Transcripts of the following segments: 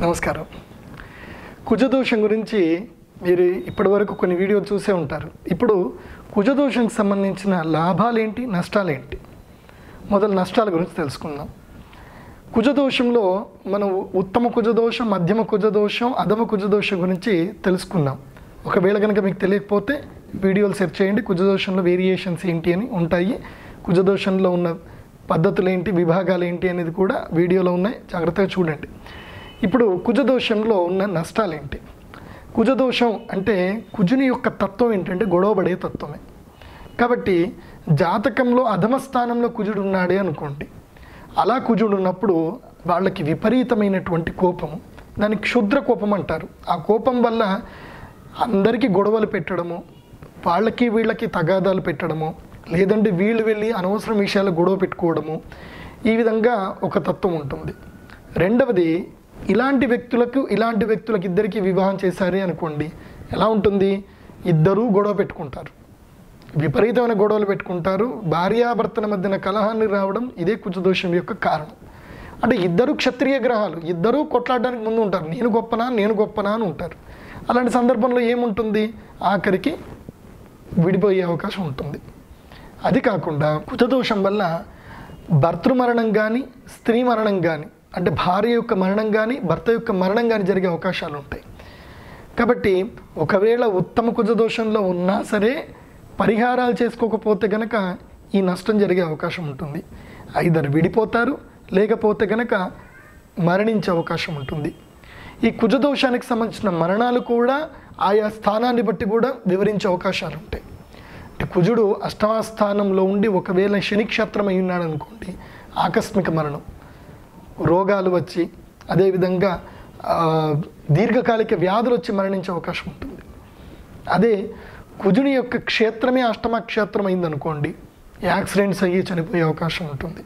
నమస్కారం. కుజదోషం గురించి మీరు ఇప్పటివరకు కొన్ని వీడియోలు చూసే ఉంటారు. ఇప్పుడు కుజదోషంకి సంబంధించిన లాభాలేంటి నష్టాలేంటి? మొదలు నష్టాల గురించి తెలుసుకుందాం. కుజదోషంలో మనం ఉత్తమ కుజదోషం మధ్యమ కుజదోషం అధమ కుజదోషం గురించి తెలుసుకుందాం. ఒకవేళ కనుక మీకు తెలియకపోతే వీడియోలు సెర్చ్ చేయండి. కుజదోషంలో వేరియేషన్స్ ఏంటి అని ఉంటాయి. కుజదోషంలో ఉన్న పద్ధతులు ఏంటి విభాగాలు ఏంటి అనేది కూడా వీడియోలో ఉన్నాయి. జాగ్రత్తగా చూడండి. ఇప్పుడు కుజదోషంలో ఉన్న నష్టాలు ఏంటి కుజదోషం అంటే కుజుని యొక్క తత్వం ఏంటంటే గొడవపడే తత్వమే. కాబట్టి జాతకంలో అధమ స్థానంలో కుజుడు ఉన్నాడే అనుకోండి. అలా కుజుడు ఉన్నప్పుడు వాళ్ళకి విపరీతమైనటువంటి కోపము దాన్ని క్షుద్ర కోపం అంటారు. ఆ కోపం వల్ల అందరికీ గొడవలు పెట్టడము వాళ్ళకి వీళ్ళకి తగాదాలు పెట్టడము లేదంటే వీళ్ళు వెళ్ళి అనవసరం విషయాలు గొడవ పెట్టుకోవడము ఈ విధంగా ఒక తత్వం ఉంటుంది. రెండవది ఇలాంటి వ్యక్తులకు ఇలాంటి వ్యక్తులకు ఇద్దరికి వివాహం చేశారే అనుకోండి ఎలా ఉంటుంది? ఇద్దరూ గొడవ పెట్టుకుంటారు. విపరీతమైన గొడవలు పెట్టుకుంటారు. భార్యాభర్తల మధ్యన కలహాన్ని రావడం ఇదే కుజదోషం యొక్క కారణం. అంటే ఇద్దరు క్షత్రియ గ్రహాలు ఇద్దరూ కొట్లాడడానికి ముందు ఉంటారు. నేను గొప్పనా నేను గొప్పనా అని ఉంటారు. అలాంటి సందర్భంలో ఏముంటుంది? ఆఖరికి విడిపోయే అవకాశం ఉంటుంది. అది కాకుండా కుజదోషం వల్ల భర్తృమరణం కానీ స్త్రీ మరణం కానీ అంటే భార్య యొక్క మరణం కానీ భర్త యొక్క మరణం కానీ జరిగే అవకాశాలు ఉంటాయి. కాబట్టి ఒకవేళ ఉత్తమ కుజదోషంలో ఉన్నా సరే పరిహారాలు చేసుకోకపోతే గనక ఈ నష్టం జరిగే అవకాశం ఉంటుంది. ఐదర్ విడిపోతారు లేకపోతే గనక మరణించే అవకాశం ఉంటుంది. ఈ కుజదోషానికి సంబంధించిన మరణాలు కూడా ఆయా స్థానాన్ని బట్టి కూడా వివరించే అవకాశాలు ఉంటాయి. అంటే కుజుడు అష్టమ స్థానంలో ఉండి ఒకవేళ శనిక్షేత్రం అయి ఉన్నాడు అనుకోండి ఆకస్మిక మరణం. రోగాలు వచ్చి అదేవిధంగా దీర్ఘకాలిక వ్యాధులు వచ్చి మరణించే అవకాశం ఉంటుంది. అదే కుజుని యొక్క క్షేత్రమే అష్టమ క్షేత్రం అయిందనుకోండి యాక్సిడెంట్స్ అయ్యి చనిపోయే అవకాశం ఉంటుంది.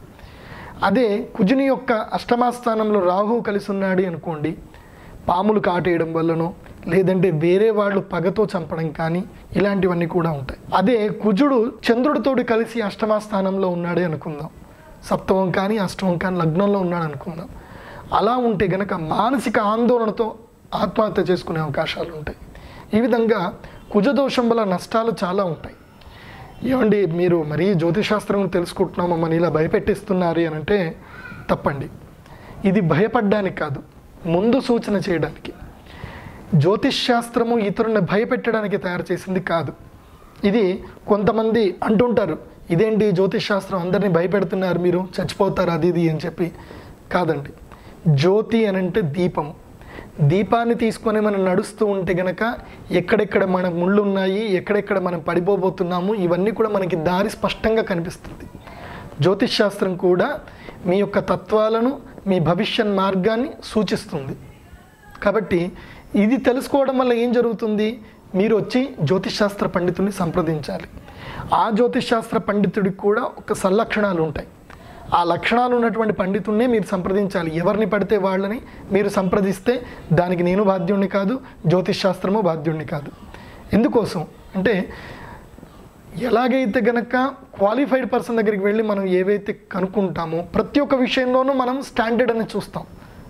అదే కుజుని యొక్క అష్టమాస్థానంలో రాహు కలిసి ఉన్నాడు అనుకోండి పాములు కాటేయడం వల్లనో లేదంటే వేరే వాళ్ళు పగతో చంపడం కానీ ఇలాంటివన్నీ కూడా ఉంటాయి. అదే కుజుడు చంద్రుడితోటి కలిసి అష్టమాస్థానంలో ఉన్నాడే అనుకుందాం. సప్తమం కానీ అష్టమం కానీ లగ్నంలో ఉన్నాడు అనుకుందాం. అలా ఉంటే గనక మానసిక ఆందోళనతో ఆత్మహత్య చేసుకునే అవకాశాలు ఉంటాయి. ఈ విధంగా కుజదోషం వల్ల నష్టాలు చాలా ఉంటాయి. ఏమండి మీరు మరీ జ్యోతిశాస్త్రం తెలుసుకుంటున్నాం మమ్మల్ని ఇలా భయపెట్టిస్తున్నారు అని అంటే తప్పండి. ఇది భయపడ్డానికి కాదు ముందు సూచన చేయడానికి. జ్యోతిష్ శాస్త్రము ఇతరుల్ని భయపెట్టడానికి తయారు చేసింది కాదు. ఇది కొంతమంది అంటుంటారు ఇదేంటి జ్యోతిష్ శాస్త్రం? అందరినీ భయపెడుతున్నారు మీరు? చచ్చిపోతారు అది ఇది అని చెప్పి కాదండి. జ్యోతి అని అంటే దీపం. దీపాన్ని తీసుకొని మనం నడుస్తూ ఉంటే గనక ఎక్కడెక్కడ మన ముళ్ళు ఉన్నాయి ఎక్కడెక్కడ మనం పడిపోబోతున్నాము ఇవన్నీ కూడా మనకి దారి స్పష్టంగా కనిపిస్తుంది. జ్యోతిష్ శాస్త్రం కూడా మీ యొక్క తత్వాలను మీ భవిష్యత్ మార్గాన్ని సూచిస్తుంది. కాబట్టి ఇది తెలుసుకోవడం వల్ల ఏం జరుగుతుంది? మీరు వచ్చి జ్యోతిష్ శాస్త్ర పండితుని సంప్రదించాలి. ఆ జ్యోతిషాస్త్ర పండితుడికి కూడా ఒక సల్లక్షణాలు ఉంటాయి. ఆ లక్షణాలు ఉన్నటువంటి పండితుడినే మీరు సంప్రదించాలి. ఎవరిని పడితే వాళ్ళని మీరు సంప్రదిస్తే దానికి నేను బాధ్యుణ్ణి కాదు జ్యోతిష్శాస్త్రము బాధ్యుణ్ణి కాదు. ఎందుకోసం? అంటే ఎలాగైతే గనక క్వాలిఫైడ్ పర్సన్ దగ్గరికి వెళ్ళి మనం ఏవైతే కనుక్కుంటామో ప్రతి ఒక్క విషయంలోనూ మనం స్టాండర్డ్ అని చూస్తాం.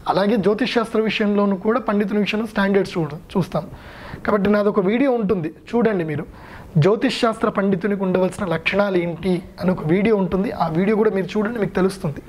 అలాగే జ్యోతిష్శాస్త్ర విషయంలోనూ కూడా పండితుల విషయంలో స్టాండర్డ్స్ చూడ చూస్తాం. కాబట్టి నాది ఒక వీడియో ఉంటుంది. చూడండి మీరు. జ్యోతిష్ శాస్త్ర పండితునికి ఉండవలసిన లక్షణాలు ఏంటి అని ఒక వీడియో ఉంటుంది. ఆ వీడియో కూడా మీరు చూడండి మీకు తెలుస్తుంది.